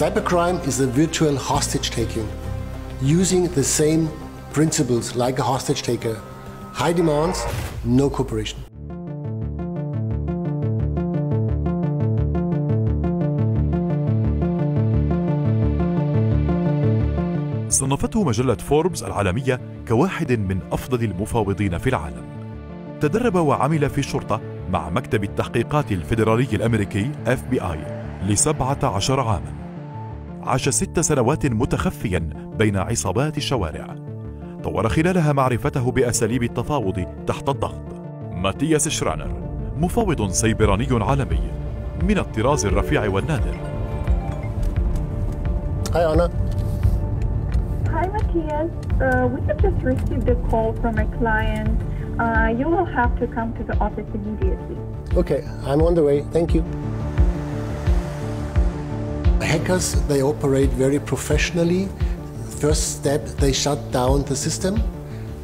Cybercrime is a virtual hostage taking using the same principles like a hostage taker. High demands, no cooperation. صنفته مجلة فوربس العالمية كواحد من أفضل المفاوضين في العالم. تدرب وعمل في الشرطة مع مكتب التحقيقات الفيدرالي الأمريكي FBI لسبعة عشر عاماً. عاش ست سنوات متخفيا بين عصابات الشوارع. طور خلالها معرفته بأساليب التفاوض تحت الضغط. ماتياس شرانر مفاوض سيبراني عالمي من الطراز الرفيع والنادر. Hi Anna. Hi, Matthias. Uh, we have just received a call from a client. Uh, you will have to come to the office immediately. Okay, I'm on the way. Thank you. Hackers, they operate very professionally. First step, they shut down the system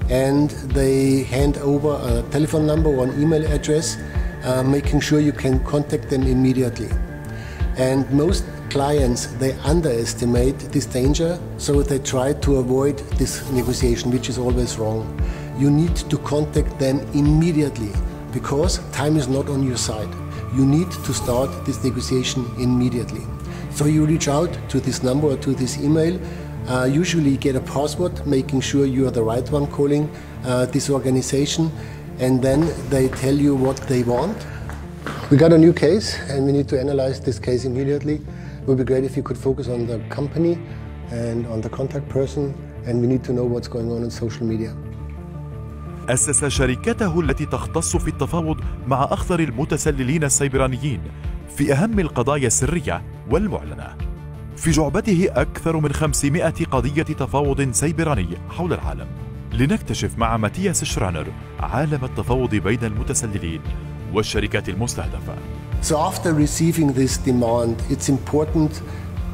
and they hand over a telephone number or an email address, uh, making sure you can contact them immediately. And most clients, they underestimate this danger, so they try to avoid this negotiation, which is always wrong. You need to contact them immediately because time is not on your side. You need to start this negotiation immediately. So you reach out to this number or to this email. Uh, usually get a password, making sure you are the right one calling uh, this organization, and then they tell you what they want. We got a new case, and we need to analyze this case immediately. It would be great if you could focus on the company and on the contact person, and we need to know what's going on in social media. أسس شركته التي تختص في التفاوض مع أخطر المتسللين السيبرانيين في أهم القضايا السرية والمعلنة. في جعبته أكثر من 500 قضية تفاوض سيبراني حول العالم. لنكتشف مع ماتياس شرانر عالم التفاوض بين المتسللين والشركات المستهدفة. So after receiving this demand, it's important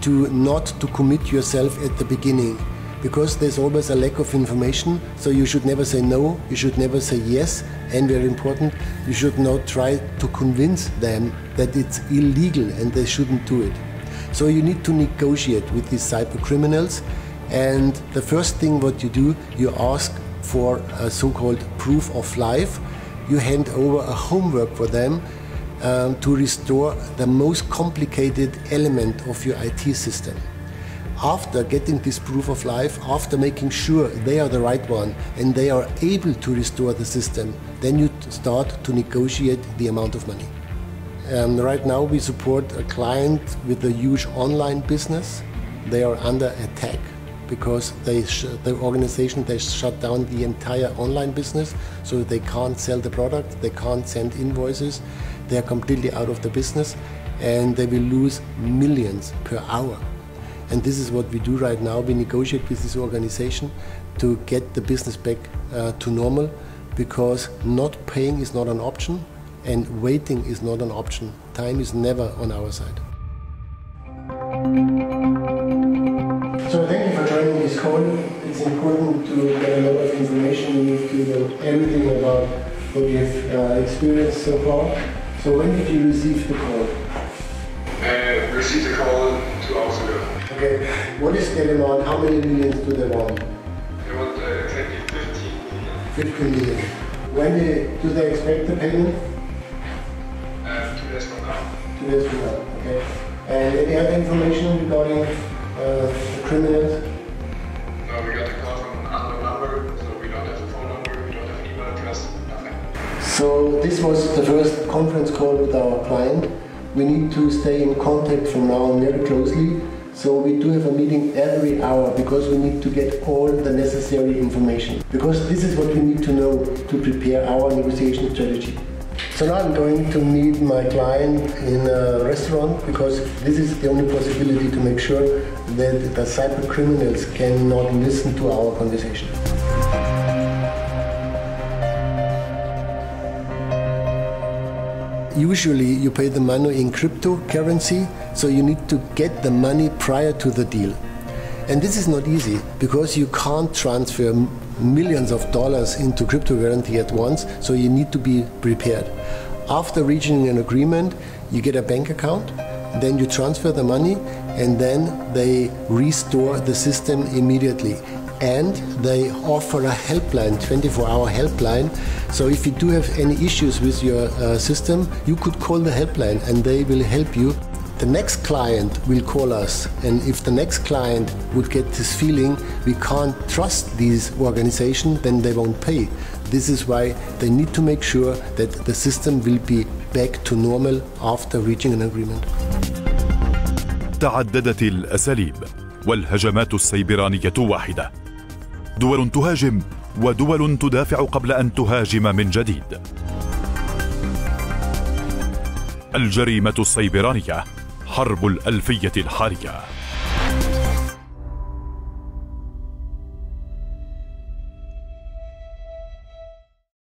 to not to commit yourself at the beginning because there's always a lack of information. So you should never say no, you should never say yes, and very important, you should not try to convince them that it's illegal and they shouldn't do it. So you need to negotiate with these cyber criminals, and the first thing what you do, you ask for a so-called proof of life. You hand over a homework for them um, to restore the most complicated element of your IT system. After getting this proof of life, after making sure they are the right one and they are able to restore the system, then you start to negotiate the amount of money. Um, right now, we support a client with a huge online business. They are under attack because they the organization they shut down the entire online business, so they can't sell the product, they can't send invoices, they are completely out of the business, and they will lose millions per hour. And this is what we do right now. We negotiate with this organization to get the business back uh, to normal because not paying is not an option and waiting is not an option. Time is never on our side. So thank you for joining this call. It's important to get a lot of information. You need to know everything about what you've uh, experienced so far. So when did you receive the call? I received the call two hours ago. Okay, what is their demand? How many millions do they want? They want uh, exactly 15 million. 15 million. When they, do they expect the payment? Uh, two days from now. Two days from now, okay. And any other information regarding uh, the criminals? No, we got a call from an unknown number, so we don't have a phone number, we don't have an email address, nothing. So this was the first conference call with our client. We need to stay in contact from now on very closely. So we do have a meeting every hour because we need to get all the necessary information. Because this is what we need to know to prepare our negotiation strategy. So now I'm going to meet my client in a restaurant because this is the only possibility to make sure that the cyber criminals cannot listen to our conversation. Usually you pay the money in cryptocurrency, so you need to get the money prior to the deal. And this is not easy because you can't transfer millions of dollars into cryptocurrency at once, so you need to be prepared. After reaching an agreement, you get a bank account then you transfer the money, and then they restore the system immediately. And they offer a helpline, 24 hour helpline. So if you do have any issues with your uh, system, you could call the helpline and they will help you. The next client will call us, and if the next client would get this feeling we can't trust these organizations, then they won't pay. This is why they need to make sure that the system will be back to normal after reaching an agreement. تعددت الاساليب والهجمات السيبرانيه واحدة دول تهاجم ودول تدافع قبل ان تهاجم من جديد الجريمه السيبرانيه حرب الألفية الحالية